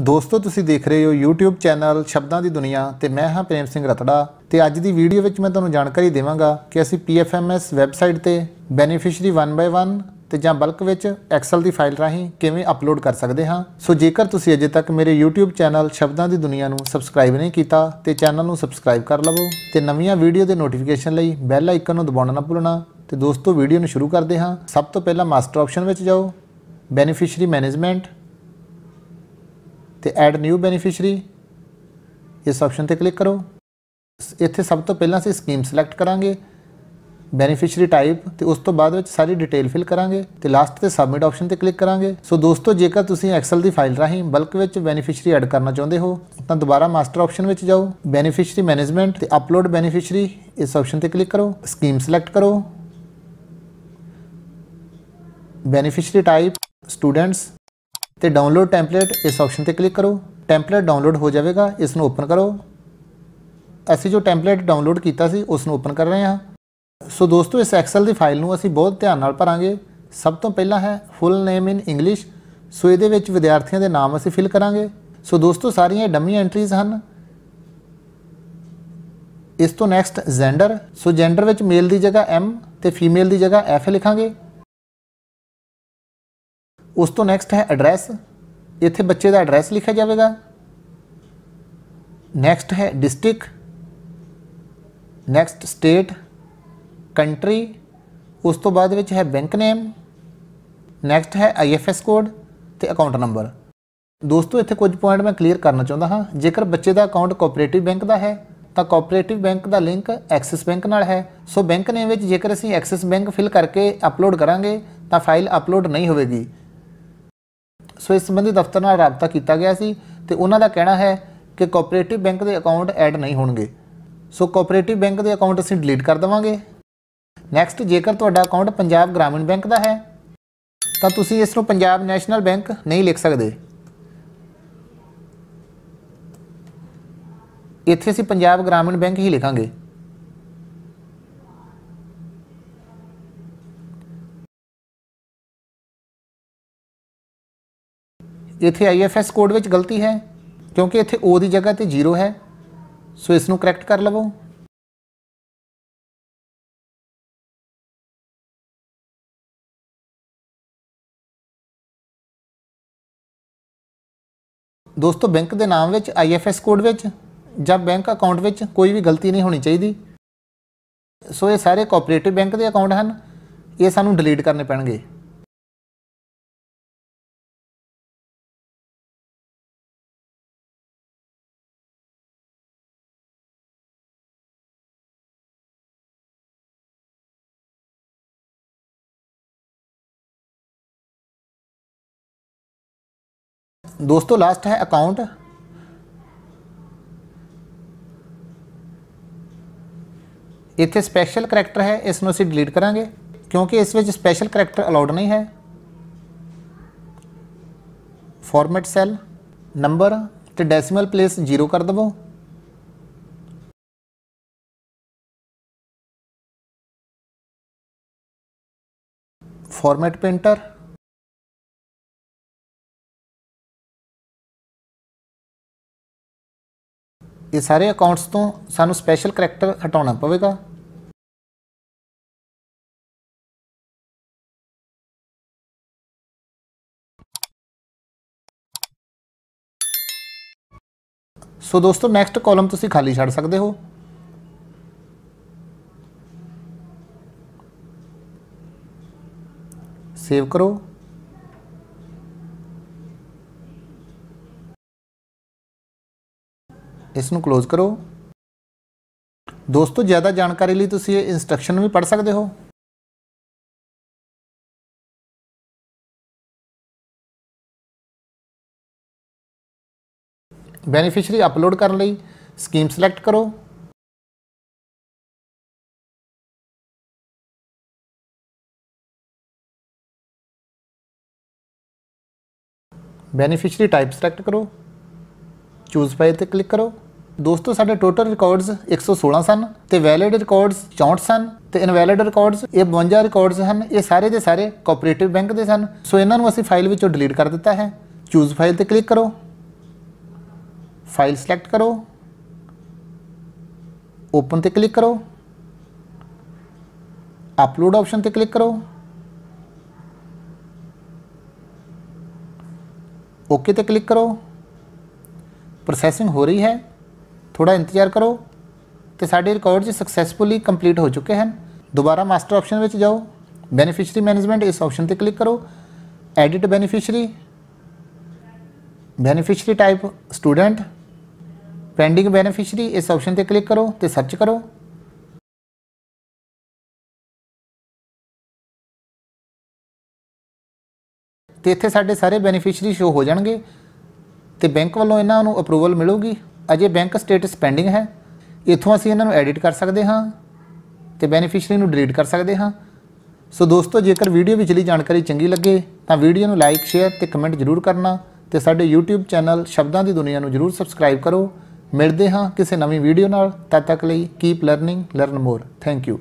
ਦੋਸਤੋ, ਤੁਸੀਂ ਦੇਖ ਰਹੇ ਹੋ YouTube ਚੈਨਲ ਸ਼ਬਦਾਂ ਦੀ ਦੁਨੀਆ ਤੇ ਮੈਂ ਹਾਂ ਪ੍ਰੇਮ ਸਿੰਘ ਰਤੜਾ ਤੇ ਅੱਜ ਦੀ ਵੀਡੀਓ ਵਿੱਚ ਮੈਂ ਤੁਹਾਨੂੰ ਜਾਣਕਾਰੀ ਦੇਵਾਂਗਾ ਕਿ ਅਸੀਂ PFMS ਵੈਬਸਾਈਟ ਤੇ ਬੈਨੀਫੀਸ਼ੀਅਰੀ 1 ਬਾਈ 1 ਤੇ ਜਾਂ ਬਲਕ ਵਿੱਚ ਐਕਸਲ ਦੀ ਫਾਈਲ ਰਾਹੀਂ ਕਿਵੇਂ ਅਪਲੋਡ ਕਰ ਸਕਦੇ ਹਾਂ। ਸੋ ਜੇਕਰ ਤੁਸੀਂ ਅਜੇ ਤੱਕ ਮੇਰੇ YouTube ਚੈਨਲ ਸ਼ਬਦਾਂ ਦੀ ਦੁਨੀਆ ਨੂੰ ਸਬਸਕ੍ਰਾਈਬ ਨਹੀਂ ਕੀਤਾ, ਤੇ ਚੈਨਲ ਨੂੰ ਸਬਸਕ੍ਰਾਈਬ ਕਰ ਲਵੋ ਤੇ ਨਵੀਆਂ ਵੀਡੀਓ ਦੇ ਨੋਟੀਫਿਕੇਸ਼ਨ ਲਈ ਬੈਲ ਆਈਕਨ ਨੂੰ ਦਬਾਉਣਾ ਨਾ ਭੁੱਲਣਾ। ਤੇ ਦੋਸਤੋ, ਵੀਡੀਓ ਨੂੰ ਸ਼ੁਰੂ ਕਰਦੇ ਹਾਂ। ਸਭ ਤੋਂ ਪਹਿਲਾਂ ਮਾਸਟਰ ਆਪਸ਼ਨ ਵਿੱਚ ਜਾਓ। ਬੈਨੀਫੀਸ਼ੀਅਰੀ ਮੈਨੇਜਮੈਂਟ ਤੇ ਐਡ ਨਿਊ ਬੈਨੀਫੀਸ਼ੀਅਰੀ ਇਸ ਆਪਸ਼ਨ ਤੇ ਕਲਿੱਕ ਕਰੋ। ਇੱਥੇ ਸਭ ਤੋਂ ਪਹਿਲਾਂ ਅਸੀਂ ਸਕੀਮ ਸਿਲੈਕਟ ਕਰਾਂਗੇ ਬੈਨੀਫੀਸ਼ੀਅਰੀ ਟਾਈਪ ਤੇ ਉਸ ਤੋਂ ਬਾਅਦ ਵਿੱਚ ਸਾਰੀ ਡਿਟੇਲ ਫਿਲ ਕਰਾਂਗੇ ਤੇ ਲਾਸਟ ਤੇ ਸਬਮਿਟ ਆਪਸ਼ਨ ਤੇ ਕਲਿੱਕ ਕਰਾਂਗੇ। ਸੋ ਦੋਸਤੋ, ਜੇਕਰ ਤੁਸੀਂ ਐਕਸਲ ਦੀ ਫਾਈਲ ਰਾਹੀਂ ਬਲਕ ਵਿੱਚ ਬੈਨੀਫੀਸ਼ੀਅਰੀ ਐਡ ਕਰਨਾ ਚਾਹੁੰਦੇ ਹੋ, ਤਾਂ ਦੁਬਾਰਾ ਮਾਸਟਰ ਆਪਸ਼ਨ ਵਿੱਚ ਜਾਓ ਬੈਨੀਫੀਸ਼ੀਅਰੀ ਮੈਨੇਜਮੈਂਟ ਤੇ ਅਪਲੋਡ ਬੈਨੀਫੀਸ਼ੀਅਰੀ ਇਸ ਆਪਸ਼ਨ ਤੇ ਕਲਿੱਕ ਕਰੋ ਸਕੀਮ ਸਿਲੈਕਟ ਕਰੋ। ਬੈਨੀਫੀਸ਼ੀਅਰੀ ਟਾਈਪ ਸਟੂਡੈਂਟਸ ਤੇ ਡਾਊਨਲੋਡ ਟੈਂਪਲੇਟ ਇਸ ਆਪਸ਼ਨ ਤੇ ਕਲਿੱਕ ਕਰੋ। ਟੈਂਪਲੇਟ ਡਾਊਨਲੋਡ ਹੋ ਜਾਵੇਗਾ ਇਸ ਨੂੰ ਓਪਨ ਕਰੋ। ਅਸੀਂ ਜੋ ਟੈਂਪਲੇਟ ਡਾਊਨਲੋਡ ਕੀਤਾ ਸੀ ਉਸ ਨੂੰ ਓਪਨ ਕਰ ਰਹੇ ਹਾਂ। ਸੋ ਦੋਸਤੋ, ਇਸ ਐਕਸਲ ਦੀ ਫਾਈਲ ਨੂੰ ਅਸੀਂ ਬਹੁਤ ਧਿਆਨ ਨਾਲ ਭਰਾਂਗੇ। ਸਭ ਤੋਂ ਪਹਿਲਾਂ ਹੈ ਫੁੱਲ ਨੇਮ ਇਨ ਇੰਗਲਿਸ਼ ਸੋ ਇਹਦੇ ਵਿੱਚ ਵਿਦਿਆਰਥੀਆਂ ਦੇ ਨਾਮ ਅਸੀਂ ਫਿਲ ਕਰਾਂਗੇ। ਸੋ ਦੋਸਤੋ, ਸਾਰੀਆਂ ਡਮੀ ਐਂਟਰੀਜ਼ ਹਨ। ਇਸ ਤੋਂ ਨੈਕਸਟ ਜੈਂਡਰ ਸੋ ਜੈਂਡਰ ਵਿੱਚ ਮੇਲ ਦੀ ਜਗ੍ਹਾ ਐਮ ਤੇ ਫੀਮੇਲ ਦੀ ਜਗ੍ਹਾ ਐਫ ਲਿਖਾਂਗੇ। ਉਸ ਤੋਂ ਨੈਕਸਟ ਹੈ ਐਡਰੈਸ ਇੱਥੇ ਬੱਚੇ ਦਾ ਐਡਰੈਸ ਲਿਖਿਆ ਜਾਵੇਗਾ। ਨੈਕਸਟ ਹੈ ਡਿਸਟ੍ਰਿਕਟ ਨੈਕਸਟ ਸਟੇਟ ਕੰਟਰੀ ਉਸ ਤੋਂ ਬਾਅਦ ਵਿੱਚ ਹੈ ਬੈਂਕ ਨੇਮ ਨੈਕਸਟ ਹੈ ਆਈਐਫਐਸ ਕੋਡ ਤੇ ਅਕਾਊਂਟ ਨੰਬਰ ਦੋਸਤੋ, ਇੱਥੇ ਕੁਝ ਪੁਆਇੰਟ ਮੈਂ ਕਲੀਅਰ ਕਰਨਾ ਚਾਹੁੰਦਾ ਹਾਂ। ਜੇਕਰ ਬੱਚੇ ਦਾ ਅਕਾਊਂਟ ਕੋਆਪਰੇਟਿਵ ਬੈਂਕ ਦਾ ਹੈ, ਤਾਂ ਕੋਆਪਰੇਟਿਵ ਬੈਂਕ ਦਾ ਲਿੰਕ ਐਕਸਿਸ ਬੈਂਕ ਨਾਲ ਹੈ। ਸੋ ਬੈਂਕ ਨੇਮ ਵਿੱਚ ਜੇਕਰ ਅਸੀਂ ਐਕਸਿਸ ਬੈਂਕ ਫਿਲ ਕਰਕੇ ਅਪਲੋਡ ਕਰਾਂਗੇ, ਤਾਂ ਫਾਈਲ ਅਪਲੋਡ ਨਹੀਂ ਹੋਵੇਗੀ। ਸੋ ਇਸ ਸੰਬੰਧੀ ਦਫ਼ਤਰ ਨਾਲ ਰਾਬਤਾ ਕੀਤਾ ਗਿਆ ਸੀ ਤੇ ਉਹਨਾਂ ਦਾ ਕਹਿਣਾ ਹੈ ਕਿ ਕੋਆਪਰੇਟਿਵ ਬੈਂਕ ਦੇ ਅਕਾਊਂਟ ਐਡ ਨਹੀਂ ਹੋਣਗੇ। ਸੋ ਕੋਆਪਰੇਟਿਵ ਬੈਂਕ ਦੇ ਅਕਾਊਂਟ ਅਸੀਂ ਡਿਲੀਟ ਕਰ ਦਵਾਂਗੇ। ਨੈਕਸਟ ਜੇਕਰ ਤੁਹਾਡਾ ਅਕਾਊਂਟ ਪੰਜਾਬ ਗ੍ਰਾਮੀਣ ਬੈਂਕ ਦਾ ਹੈ, ਤਾਂ ਤੁਸੀਂ ਇਸ ਨੂੰ ਪੰਜਾਬ ਨੈਸ਼ਨਲ ਬੈਂਕ ਨਹੀਂ ਲਿਖ ਸਕਦੇ। ਇੱਥੇ ਅਸੀਂ ਪੰਜਾਬ ਗ੍ਰਾਮੀਣ ਬੈਂਕ ਹੀ ਲਿਖਾਂਗੇ। ਇੱਥੇ ਆਈਐਫਐਸ ਕੋਡ ਵਿੱਚ ਗਲਤੀ ਹੈ, ਕਿਉਂਕਿ ਇੱਥੇ O ਦੀ ਜਗ੍ਹਾ ਤੇ 0 ਹੈ। ਸੋ ਇਸ ਨੂੰ ਕਰੈਕਟ ਕਰ ਲਵੋ। ਦੋਸਤੋ, ਬੈਂਕ ਦੇ ਨਾਮ ਵਿੱਚ ਆਈਐਫਐਸ ਕੋਡ ਵਿੱਚ ਜਾਂ ਬੈਂਕ ਅਕਾਊਂਟ ਵਿੱਚ ਕੋਈ ਵੀ ਗਲਤੀ ਨਹੀਂ ਹੋਣੀ ਚਾਹੀਦੀ। ਸੋ ਇਹ ਸਾਰੇ ਕੋਆਪਰੇਟਿਵ ਬੈਂਕ ਦੇ ਅਕਾਊਂਟ ਹਨ। ਇਹ ਸਾਨੂੰ ਡਿਲੀਟ ਕਰਨੇ ਪੈਣਗੇ। ਦੋਸਤੋ ਲਾਸਟ ਹੈ ਅਕਾਊਂਟ ਇੱਥੇ ਸਪੈਸ਼ਲ ਕੈਰੈਕਟਰ ਹੈ ਇਸ ਨੂੰ ਅਸੀਂ ਡਿਲੀਟ ਕਰਾਂਗੇ, ਕਿਉਂਕਿ ਇਸ ਵਿੱਚ ਸਪੈਸ਼ਲ ਕੈਰੈਕਟਰ ਅਲਾਉਡ ਨਹੀਂ ਹੈ। ਫਾਰਮੈਟ ਸੈੱਲ ਨੰਬਰ ਤੇ ਡੈਸੀਮਲ ਪਲੇਸ 0 ਕਰ ਦਵੋ। ਫਾਰਮੈਟ ਪ੍ਰਿੰਟਰ ਇਹ ਸਾਰੇ ਅਕਾਊਂਟਸ ਤੋਂ ਸਾਨੂੰ ਸਪੈਸ਼ਲ ਕੈਰੈਕਟਰ ਹਟਾਉਣਾ ਪਵੇਗਾ। ਸੋ ਦੋਸਤੋ ਨੈਕਸਟ ਕਾਲਮ ਤੁਸੀਂ ਖਾਲੀ ਛੱਡ ਸਕਦੇ ਹੋ। ਸੇਵ ਕਰੋ। ਇਸ ਨੂੰ ক্লোਜ਼ ਕਰੋ। ਦੋਸਤੋ, ਜ਼ਿਆਦਾ ਜਾਣਕਾਰੀ ਲਈ ਤੁਸੀਂ ਇਹ ਇਨਸਟਰਕਸ਼ਨ ਵੀ ਪੜ੍ਹ ਸਕਦੇ ਹੋ। ਬੈਨੀਫੀਸ਼ੀਅਰੀ ਅਪਲੋਡ ਕਰਨ ਲਈ ਸਕੀਮ ਸਿਲੈਕਟ ਕਰੋ। ਬੈਨੀਫੀਸ਼ੀਅਰੀ ਟਾਈਪ ਸਿਲੈਕਟ ਕਰੋ। ਚੂਜ਼ ਫਾਈਲ ਤੇ ਕਲਿੱਕ ਕਰੋ ਦੋਸਤੋ ਸਾਡੇ ਟੋਟਲ ਰਿਕਾਰਡਸ 116 ਸਨ ਤੇ ਵੈਲਿਡ ਰਿਕਾਰਡਸ 64 ਸਨ ਤੇ ਇਨਵੈਲਿਡ ਰਿਕਾਰਡਸ ਇਹ 52 ਰਿਕਾਰਡਸ ਹਨ ਇਹ ਸਾਰੇ ਦੇ ਸਾਰੇ ਕੋਆਪਰੇਟਿਵ ਬੈਂਕ ਦੇ ਸਨ ਸੋ ਇਹਨਾਂ ਨੂੰ ਅਸੀਂ ਫਾਈਲ ਵਿੱਚੋਂ ਡਿਲੀਟ ਕਰ ਦਿੱਤਾ ਹੈ ਚੂਜ਼ ਫਾਈਲ ਤੇ ਕਲਿੱਕ ਕਰੋ ਫਾਈਲ ਸਿਲੈਕਟ ਕਰੋ ਓਪਨ ਤੇ ਕਲਿੱਕ ਕਰੋ ਅਪਲੋਡ ਆਪਸ਼ਨ ਤੇ ਕਲਿੱਕ ਕਰੋ ਓਕੇ ਤੇ ਕਲਿੱਕ ਕਰੋ ਪ੍ਰੋਸੈਸਿੰਗ ਹੋ ਰਹੀ ਹੈ ਥੋੜਾ ਇੰਤਜ਼ਾਰ ਕਰੋ ਤੇ ਸਾਡੇ ਰਿਕਾਰਡ ਜੀ ਸਕਸੈਸਫੁਲੀ ਕੰਪਲੀਟ ਹੋ ਚੁੱਕੇ ਹਨ। ਦੁਬਾਰਾ ਮਾਸਟਰ ਆਪਸ਼ਨ ਵਿੱਚ ਜਾਓ। ਬੈਨੀਫੀਸ਼ੀਅਰੀ ਮੈਨੇਜਮੈਂਟ ਇਸ ਆਪਸ਼ਨ ਤੇ ਕਲਿੱਕ ਕਰੋ। Edit beneficiary beneficiary type student pending beneficiary ਇਸ ਆਪਸ਼ਨ ਤੇ ਕਲਿੱਕ ਕਰੋ ਤੇ ਸਰਚ ਕਰੋ। ਤੇ ਇੱਥੇ ਸਾਡੇ ਸਾਰੇ ਬੈਨੀਫੀਸ਼ੀਅਰੀ ਸ਼ੋ ਹੋ ਜਾਣਗੇ। ਤੇ ਬੈਂਕ ਵੱਲੋਂ ਇਹਨਾਂ ਨੂੰ ਅਪਰੂਵਲ ਮਿਲੂਗੀ? ਅਜੇ ਬੈਂਕ ਸਟੇਟਸ ਪੈਂਡਿੰਗ ਹੈ। ਇੱਥੋਂ ਅਸੀਂ ਇਹਨਾਂ ਨੂੰ ਐਡਿਟ ਕਰ ਸਕਦੇ ਹਾਂ ਤੇ ਬੈਨੀਫੀਸ਼ੀਅਰੀ ਨੂੰ ਡਿਲੀਟ ਕਰ ਸਕਦੇ ਹਾਂ। ਸੋ ਦੋਸਤੋ, ਜੇਕਰ ਵੀਡੀਓ ਵਿਚਲੀ ਜਾਣਕਾਰੀ ਚੰਗੀ ਲੱਗੇ, ਤਾਂ ਵੀਡੀਓ ਨੂੰ ਲਾਈਕ ਸ਼ੇਅਰ ਤੇ ਕਮੈਂਟ ਜ਼ਰੂਰ ਕਰਨਾ ਤੇ ਸਾਡੇ YouTube ਚੈਨਲ ਸ਼ਬਦਾਂ ਦੀ ਦੁਨੀਆ ਨੂੰ ਜ਼ਰੂਰ ਸਬਸਕ੍ਰਾਈਬ ਕਰੋ। ਮਿਲਦੇ ਹਾਂ ਕਿਸੇ ਨਵੀਂ ਵੀਡੀਓ ਨਾਲ। ਤਦ ਤੱਕ ਲਈ keep learning learn more thank you